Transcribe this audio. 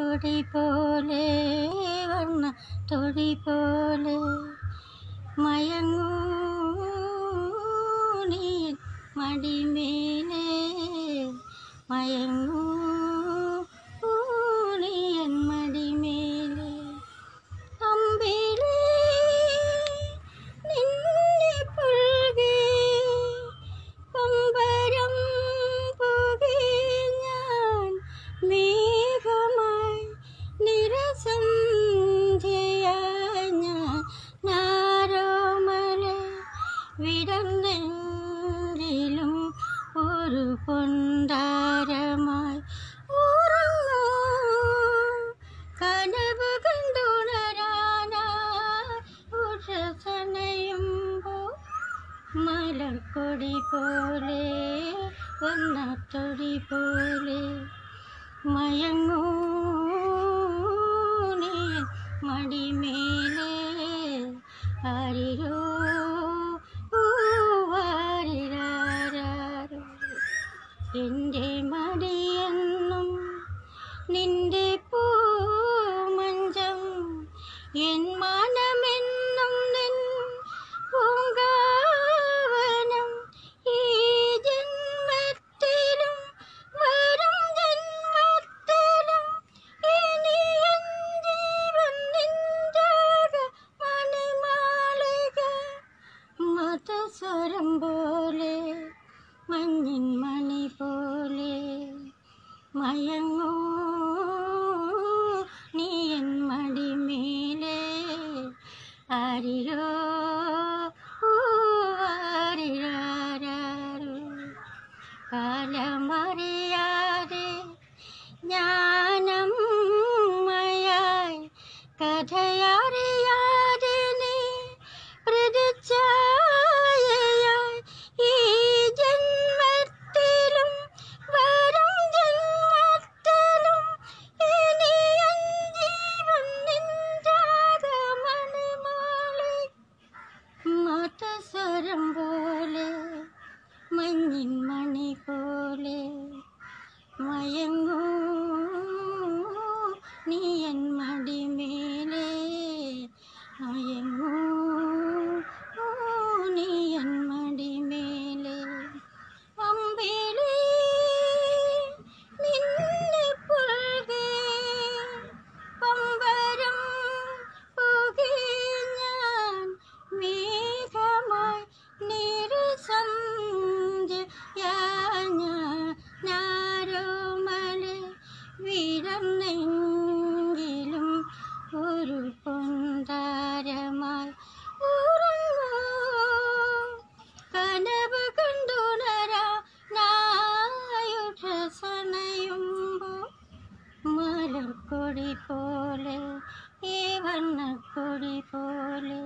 മലർക്കൊടി പോലെ വർണ തൊടി പോലെ മയങ്ങൂ. പൊണ്ടാരമായി ഉറങ്ങൂ. കനവ് കണ്ടുണരാനായി ഉഷസണയുമ്പോൾ മലർക്കൊടി പോലെ വന്നത്തൊടി പോലെ മയങ്ങൂ. മയങ്ങൂ നീ എൻ മടിമേലെ ആരിരോ ആരിരാരോ കാലമറിയാതെ ഞാനമ്മയായി കഥയറിയാതെ മതസ്വരം പോലെ മഞ്ഞിൻ മണി പോലെ മയങ്ങൂ. നീ എൻ നിരസന്ധ്യാരോമല വിടന്നെങ്കിലും ഒരു പൊന്താരമായി കനവ് കണ്ടുണരാ നായുഷണയുമ്പോൾ മലർക്കൊടി പോലെ ഈ വർണക്കൊടി പോലെ